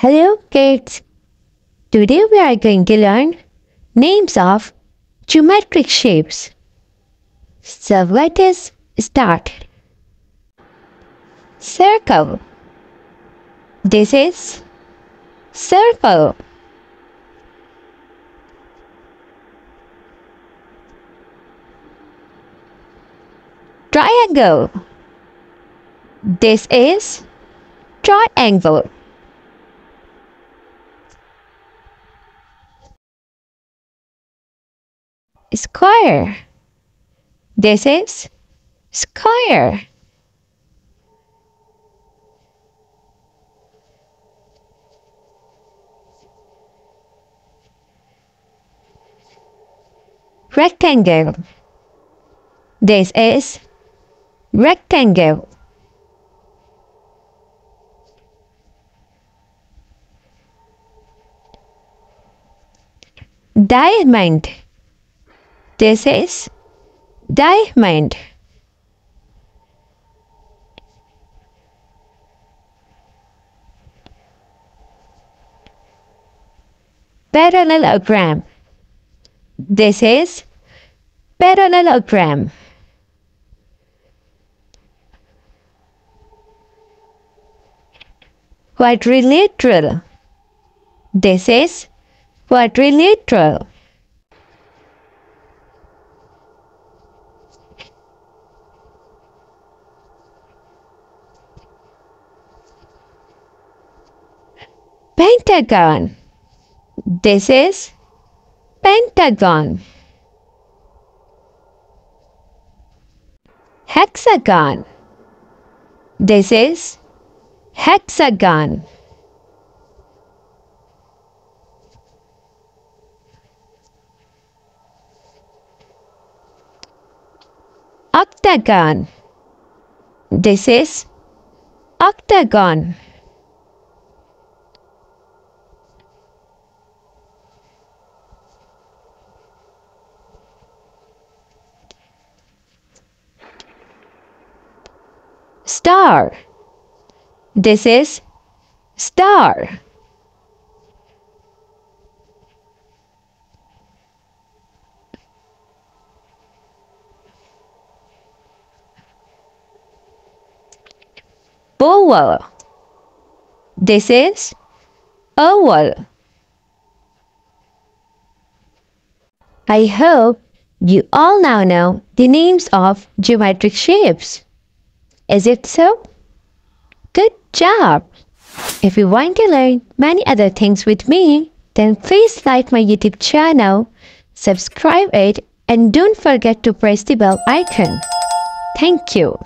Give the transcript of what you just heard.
Hello kids! Today we are going to learn names of geometric shapes. So let us start. Circle. This is circle. Triangle. This is triangle. Square. This is square. Rectangle. This is rectangle. Diamond. This is diamond. Parallelogram. This is parallelogram. Quadrilateral. This is quadrilateral. Pentagon. This is pentagon. Hexagon. This is hexagon. Octagon. This is octagon. Star. This is star. Oval. This is oval. I hope you all now know the names of geometric shapes. Is it so? Good job! If you want to learn many other things with me, then please like my YouTube channel, subscribe it, and don't forget to press the bell icon. Thank you.